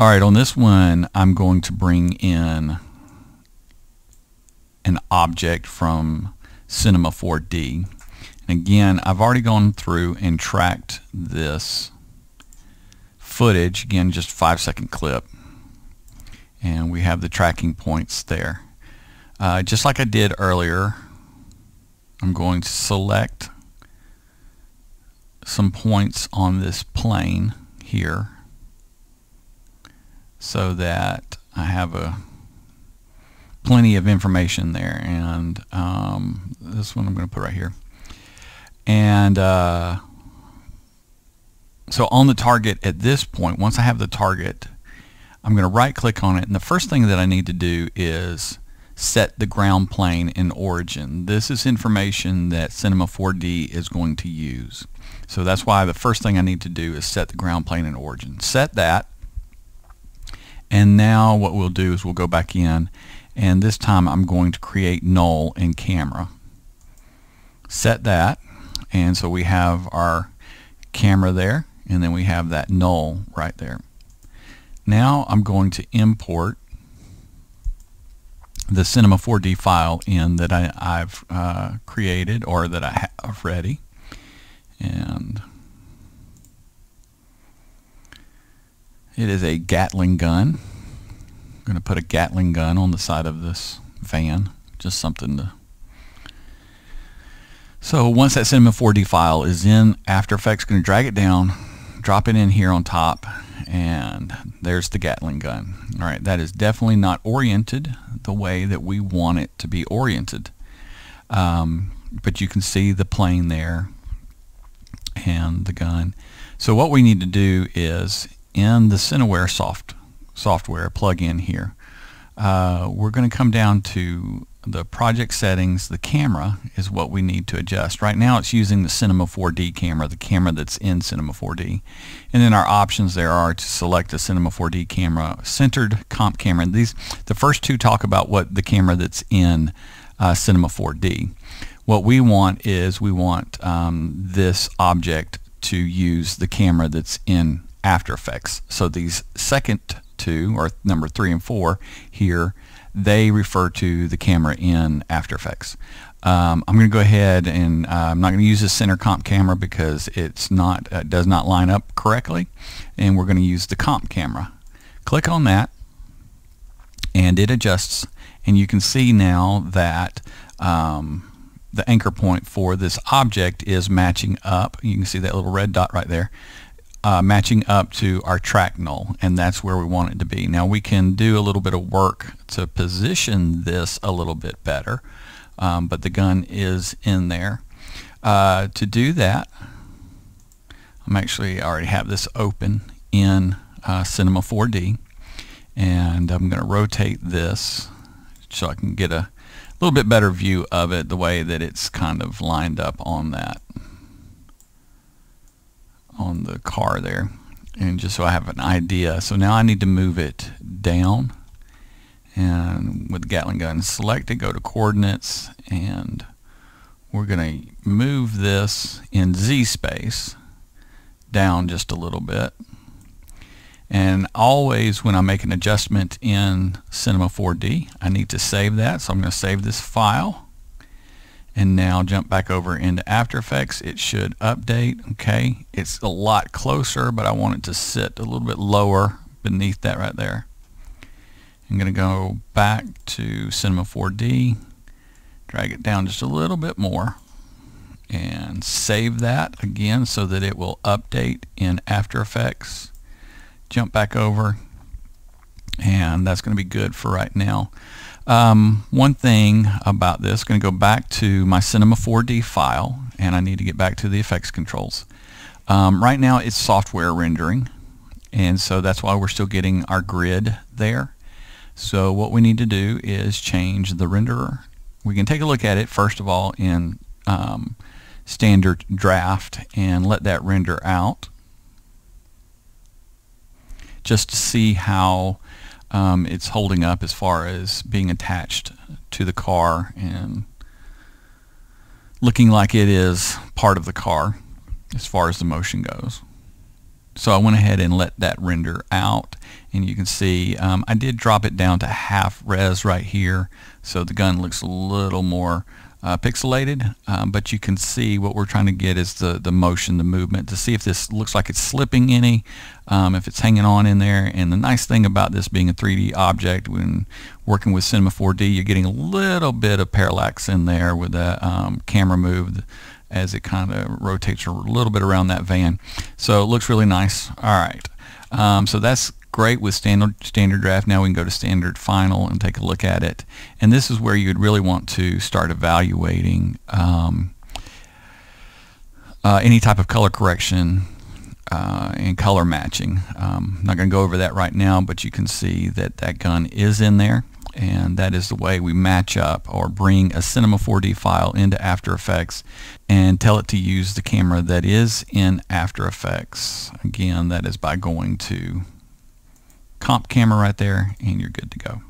Alright, on this one I'm going to bring in an object from Cinema 4D. And again, I've already gone through and tracked this footage, again just 5 second clip. And we have the tracking points there. Uh, just like I did earlier, I'm going to select some points on this plane here so that I have a plenty of information there. And um, this one I'm going to put right here. And uh, so on the target at this point once I have the target I'm going to right click on it. And the first thing that I need to do is set the ground plane in origin. This is information that Cinema 4D is going to use. So that's why the first thing I need to do is set the ground plane in origin. Set that and now what we'll do is we'll go back in and this time I'm going to create null in camera. Set that and so we have our camera there and then we have that null right there. Now I'm going to import the Cinema 4D file in that I, have uh, created or that I have ready and It is a Gatling gun. I'm going to put a Gatling gun on the side of this van. Just something to... So once that Cinema 4D file is in After Effects, going to drag it down, drop it in here on top, and there's the Gatling gun. Alright, that is definitely not oriented the way that we want it to be oriented. Um, but you can see the plane there and the gun. So what we need to do is in the Cineware soft software plugin here, uh, we're going to come down to the project settings. The camera is what we need to adjust. Right now it's using the Cinema 4D camera, the camera that's in Cinema 4D. And then our options there are to select a Cinema 4D camera, centered comp camera. And these, the first two talk about what the camera that's in uh, Cinema 4D. What we want is we want um, this object to use the camera that's in after Effects. So these second two, or number three and four here, they refer to the camera in After Effects. Um, I'm going to go ahead and uh, I'm not going to use the center comp camera because it's not uh, does not line up correctly and we're going to use the comp camera. Click on that and it adjusts and you can see now that um, the anchor point for this object is matching up. You can see that little red dot right there uh, matching up to our track null and that's where we want it to be. Now we can do a little bit of work to position this a little bit better um, but the gun is in there. Uh, to do that I'm actually already have this open in uh, Cinema 4D and I'm going to rotate this so I can get a little bit better view of it the way that it's kind of lined up on that on the car there. And just so I have an idea so now I need to move it down. And with the Gatling gun select it go to coordinates and we're going to move this in Z space down just a little bit. And always when I make an adjustment in Cinema 4D I need to save that. So I'm going to save this file and now jump back over into After Effects. It should update okay? It's a lot closer but I want it to sit a little bit lower beneath that right there. I'm going to go back to Cinema 4D drag it down just a little bit more and save that again so that it will update in After Effects. Jump back over and that's going to be good for right now um, one thing about this, going to go back to my Cinema 4D file, and I need to get back to the effects controls. Um, right now it's software rendering, and so that's why we're still getting our grid there. So what we need to do is change the renderer. We can take a look at it first of all in um, standard draft and let that render out just to see how um, it's holding up as far as being attached to the car and looking like it is part of the car as far as the motion goes. So I went ahead and let that render out and you can see um, I did drop it down to half res right here so the gun looks a little more uh, pixelated um, but you can see what we're trying to get is the the motion the movement to see if this looks like it's slipping any um, if it's hanging on in there. And the nice thing about this being a 3D object when working with Cinema 4D you're getting a little bit of parallax in there with the um, camera move as it kind of rotates a little bit around that van. So it looks really nice. Alright um, so that's great with standard standard draft. Now we can go to standard final and take a look at it. And this is where you'd really want to start evaluating um, uh, any type of color correction uh, and color matching. Um, I'm not going to go over that right now, but you can see that that gun is in there and that is the way we match up or bring a Cinema 4D file into After Effects and tell it to use the camera that is in After Effects. Again, that is by going to comp camera right there and you're good to go.